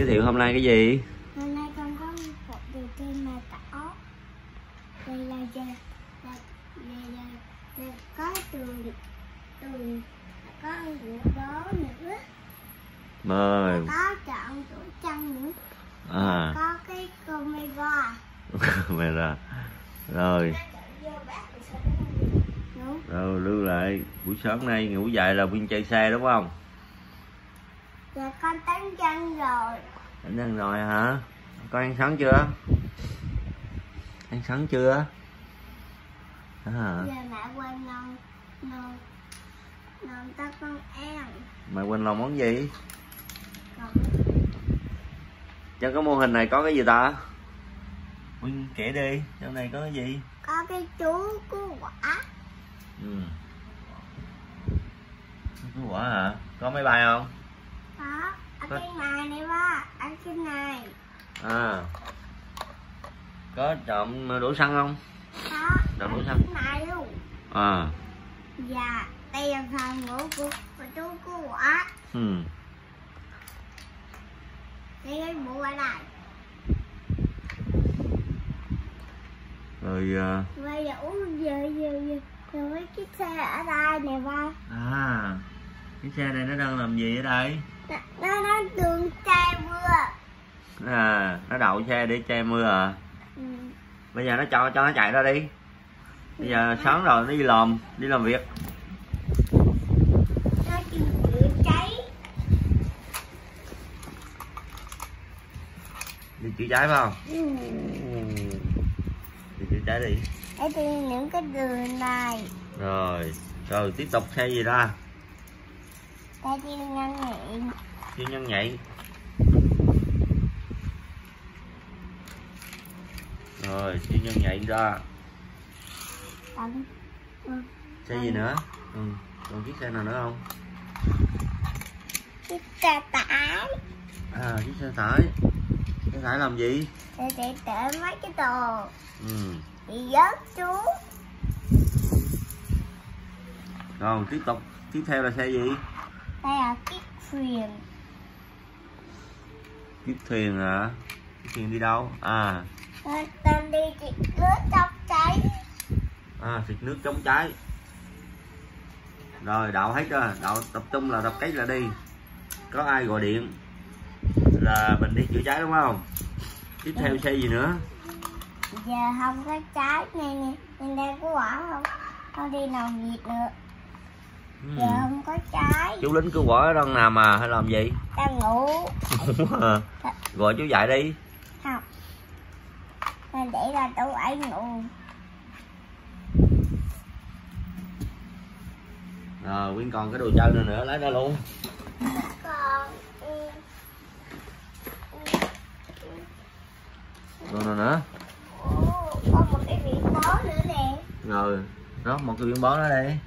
giới thiệu hôm nay cái gì? Hôm nay con có một điều trên mà tỏ đây là giờ là, là, là, là có tường tường có ngủ bó nữa. Mời. Có chọn tủ chăn nữa. À. Có cái camera. Mày ra rồi rồi lưu lại. Buổi sáng nay ngủ dậy là nguyên chạy xe đúng không giờ con tán chân rồi. Đánh răng rồi hả? Con ăn sáng chưa? Ăn sáng chưa? À, giờ mẹ quên non non non ta con ăn. Mày quên lòng món gì? Còn trong cái mô hình này có cái gì ta? Quyên kể đi trong này có cái gì? Có cái chú của quả. Ừ. Cái quả hả? Có máy bay không cái này này ba ở cái này. À. Có trộm đổ xăng không? Có cái này luôn. À. Dạ, đây là phòng ngủ của, của chú của quả ừ. Đây cái bộ ở đây rồi à, Bây giờ uống giờ giờ giờ Rồi cái xe ở đây nè ba? À. Cái xe này nó đang làm gì ở đây Nó nó, đường che mưa. À nó đậu xe để che mưa à? Ừ. bây giờ nó cho cho nó chạy ra đi. Bây giờ sáng rồi nó đi làm đi làm việc. Đi chữa cháy phải không? Ừ. đi chữa cháy đi. Để đi những cái đường này. Rồi rồi tiếp tục xe gì ra Để đi ngăn nghiện siêu nhân nhảy rồi siêu nhân nhảy ra. Tận ừ. xe gì nữa? Ừ. còn chiếc xe nào nữa không? Cái xe tải. À chiếc xe tải. Xe tải làm gì? Để để để mấy cái đồ. Ừ. Bị rớt xuống. Rồi tiếp tục. Tiếp theo là xe gì Đây là chiếc thuyền. Chiếc thuyền hả? Chiếc thuyền đi đâu? À. Tên đi chị nước trong cháy à xịt nước chống cháy rồi đậu hết rồi đậu tập trung là đập cái là đi. Có ai gọi điện là mình đi chữa cháy đúng không? Tiếp theo xe gì nữa? Giờ không có trái này nè nên đây có quả không? Không đi làm việc nữa ừ. giờ có trái. Chú lính cứu hỏa đang nằm à hay làm gì? Đang ngủ. À, gọi chú dậy đi. Không. Nên để ra tủ ấy ngủ. Rồi quyên còn cái đồ chơi nữa nữa lấy ra luôn. Còn ừ, rồi nữa nữa? Ồ, có một cái biển bó nữa nè. Rồi đó một cái biển bó đó đây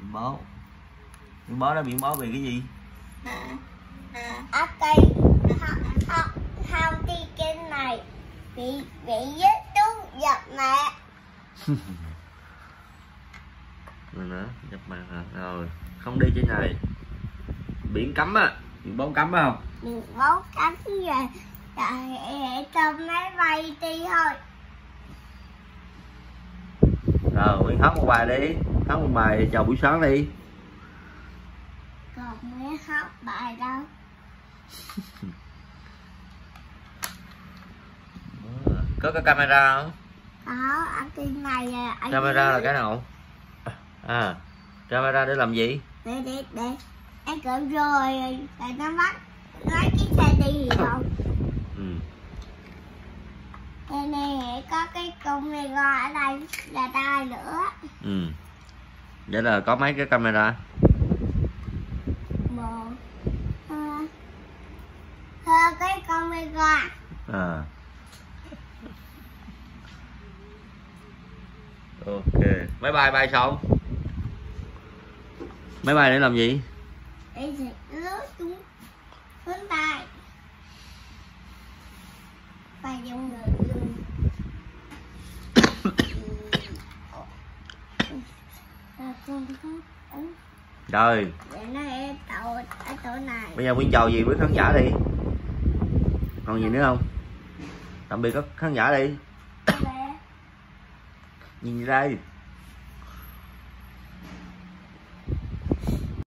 biển bó biển bó đó biển bó về cái gì? Cây không đi trên này. Bị bị giết chú giật mẹ. Rồi nữa nhập mặt hả? Rồi không đi trên này. Biển cấm á. Biển bó cấm phải không? Đừng bó cánh rồi để cho máy bay đi thôi. Rồi quyên hát một bài đi. Hát một bài chào buổi sáng đi còn mới học bài đâu. Có cái camera không? Có ở trên này à, ở camera là cái nào? À camera để làm gì? Để để để. Em cỡ rồi để nó bắt lấy cái xe đi không. Ừ. đây này có cái công này ở đây là đây nữa. Ừ. Vậy là có mấy cái camera một hai cái camera à. Ok. Máy bay bay xong. Máy bay để làm gì? Để lướt xuống hướng tay. Bay con ở tổ này. Bây giờ nguyên chào gì? Với khán giả đi còn gì nữa không? Tạm biệt các khán giả đi. Nhìn ra đây